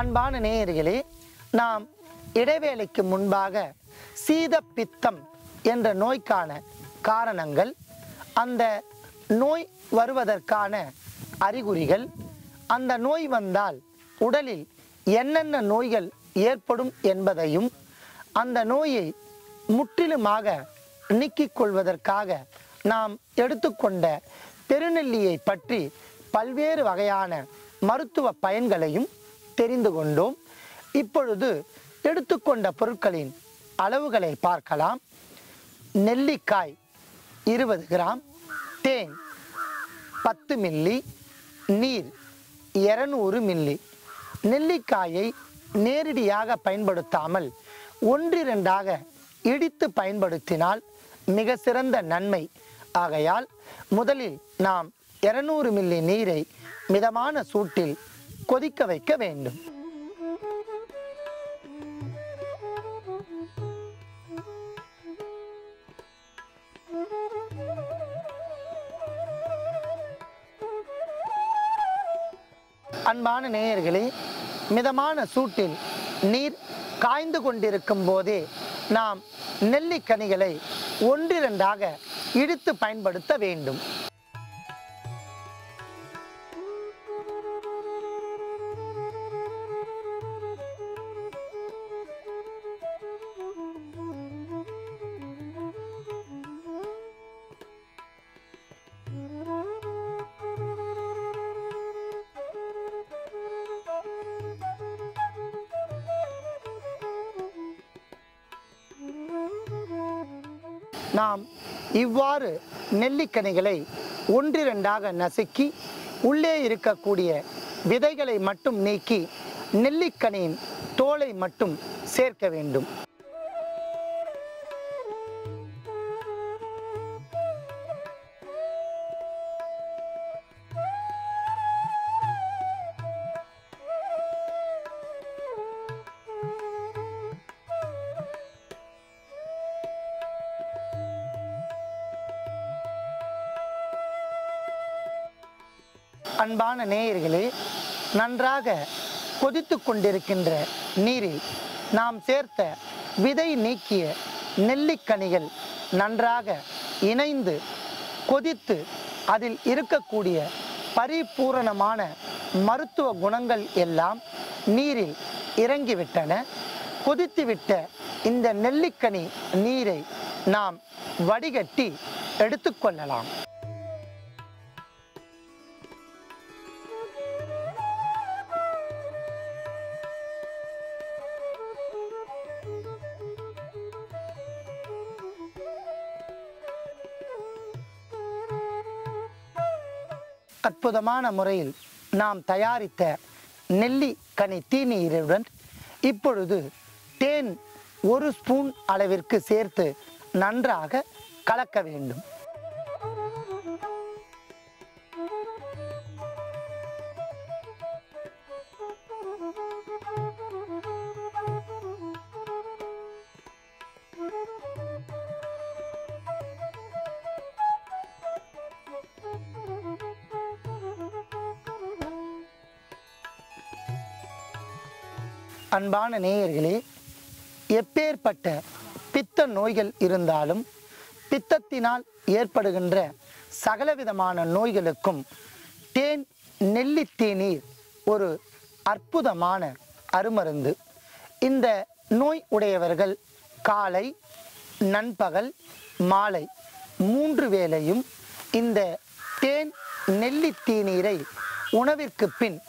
அன்பான நேயர்களே நாம் இடைவேளைக்கு முன்பாக சீத பித்தம் என்ற நோய்க்கான காரணங்கள் அந்த நோய் வருவதற்கான அறிகுறிகள் அந்த நோய் வந்தால் உடலில் என்னென்ன நோய்கள் ஏற்படும் என்பதையும் அந்த நோயை முற்றிலுமாக நீக்கிக் கொள்வதற்காக நாம் எடுத்துக்கொண்ட பெருநெல்லியை பற்றி பல்வேறு வகையான மருத்துவ பயன்களையும் தெரிந்து கொண்டோம் இப்பொழுது எடுத்துக்கொண்ட பொருட்களின் அளவுகளை பார்க்கலாம். நெல்லிக்காய் இருபது கிராம் தேன் பத்து மில்லி நீர் இரநூறு மில்லி. நெல்லிக்காயை நேரடியாக பயன்படுத்தாமல் ஒன்றிரண்டாக இடித்து பயன்படுத்தினால் மிக சிறந்த நன்மை. ஆகையால் முதலில் நாம் இரநூறு மில்லி நீரை மிதமான சூட்டில் கொதிக்க வைக்க வேண்டும். அன்பான நேயர்களே மிதமான சூட்டில் நீர் காய்ந்து கொண்டிருக்கும் போதே நாம் நெல்லிக்கனிகளை ஒன்றிரண்டாக இழுத்து பயன்படுத்த வேண்டும். நாம் இவ்வாறு நெல்லிக்கனிகளை ஒன்றிரண்டாக நசுக்கி உள்ளே இருக்கக்கூடிய விதைகளை மட்டும் நீக்கி நெல்லிக்கனியின் தோலை மட்டும் சேர்க்க வேண்டும். அன்பான நேயர்களே நன்றாக கொதித்து கொண்டிருக்கின்ற நீரில் நாம் சேர்த்த விதை நீக்கிய நெல்லிக்கனிகள் நன்றாக இணைந்து கொதித்து அதில் இருக்கக்கூடிய பரிபூரணமான மருத்துவ குணங்கள் எல்லாம் நீரில் இறங்கிவிட்டன. கொதித்துவிட்ட இந்த நெல்லிக்கனி நீரை நாம் வடிகட்டி எடுத்துக்கொள்ளலாம் அற்புதமான முறையில் நாம் தயாரித்த நெல்லிக்கனி தீநீருடன் இப்பொழுது தேன் ஒரு ஸ்பூன் அளவிற்கு சேர்த்து நன்றாக கலக்க வேண்டும். அன்பான நேயர்களே எப்பேற்பட்ட பித்த நோய்கள் இருந்தாலும் பித்தத்தினால் ஏற்படுகின்ற சகலவிதமான நோய்களுக்கும் தேன் நெல்லி தேநீர் ஒரு அற்புதமான அருமருந்து. இந்த நோய் உடையவர்கள் காலை நண்பகல் மாலை மூன்று வேளையும் இந்த தேன் நெல்லி தேநீரை உணவிற்கு பின்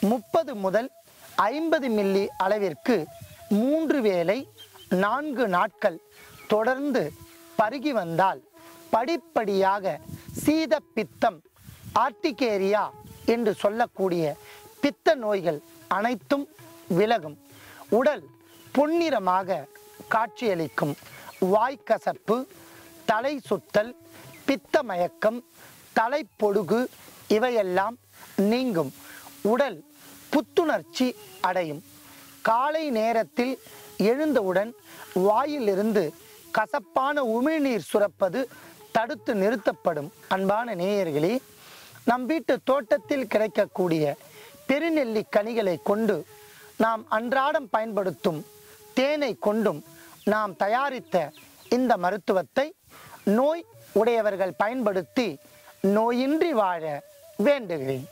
முப்பது முதல் ஐம்பது மில்லி அளவிற்கு மூன்று வேளை நான்கு நாட்கள் தொடர்ந்து பருகி வந்தால் படிப்படியாக சீத பித்தம் ஆர்டிகேரியா என்று சொல்லக்கூடிய பித்த நோய்கள் அனைத்தும் விலகும். உடல் பொன்னிறமாக காட்சியளிக்கும். வாய்க்கசப்பு தலை சுத்தல் பித்த மயக்கம் தலைப்பொடுகு இவையெல்லாம் நீங்கும். உடல் புத்துணர்ச்சி அடையும். காலை நேரத்தில் எழுந்தவுடன் வாயிலிருந்து கசப்பான உமிழ்நீர் சுரப்பது தடுத்து நிறுத்தப்படும். அன்பான நேயர்களே நம் வீட்டு தோட்டத்தில் கிடைக்கக்கூடிய பெருநெல்லி கனிகளை கொண்டு நாம் அன்றாடம் பயன்படுத்தும் தேனை கொண்டும் நாம் தயாரித்த இந்த மருத்துவத்தை நோய் உடையவர்கள் பயன்படுத்தி நோயின்றி வாழ வேண்டுகிறேன்.